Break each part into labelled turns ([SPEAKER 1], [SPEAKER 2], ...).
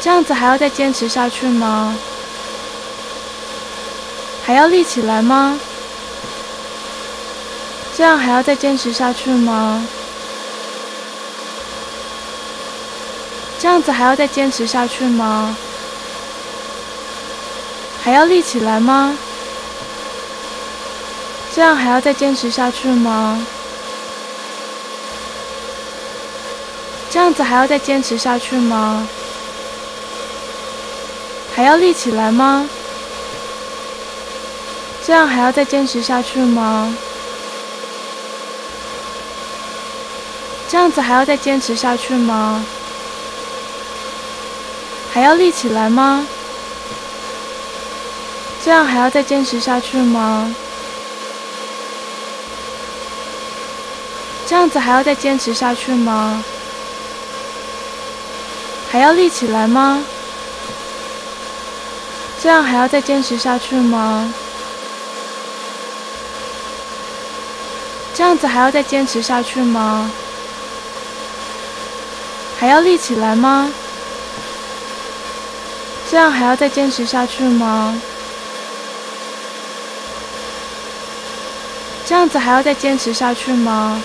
[SPEAKER 1] 这样子还要再坚持下去吗？还要立起来吗？这样还要再坚持下去吗？这样子还要再坚持下去吗？还要立起来吗？这样还要再坚持下去吗？这样子还要再坚持下去吗？还要立起来吗？这样还要再坚持下去吗？这样子还要再坚持下去吗？还要立起来吗？这样还要再坚持下去吗？这样子还要再坚持下去吗？还要立起来吗？这样还要再坚持下去吗？这样子还要再坚持下去吗？还要立起来吗？这样还要再坚持下去吗？这样子还要再坚持下去吗？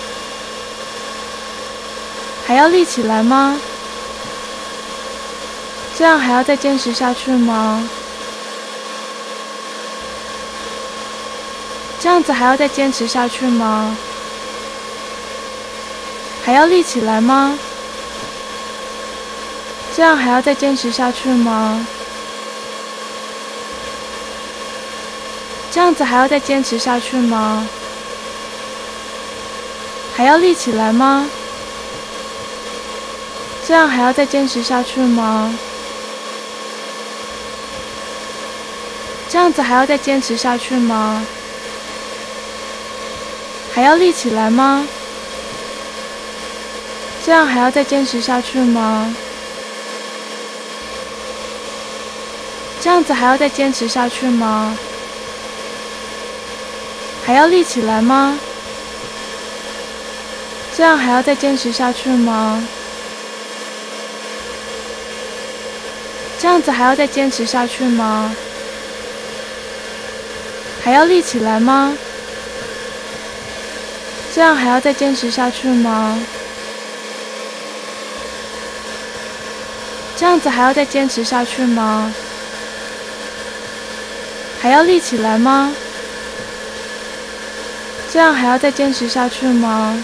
[SPEAKER 1] 还要立起来吗？这样还要再坚持下去吗？这样子还要再坚持下去吗？还要立起来吗？这样还要再坚持下去吗？这样子还要再坚持下去吗？还要立起来吗？这样还要再坚持下去吗？这样子还要再坚持下去吗？还要立起来吗？这样还要再坚持下去吗？这样子还要再坚持下去吗？还要立起来吗？这样还要再坚持下去吗？这样子还要再坚持下去吗？还要立起来吗？这样还要再坚持下去吗？这样子还要再坚持下去吗？还要立起来吗？这样还要再坚持下去吗？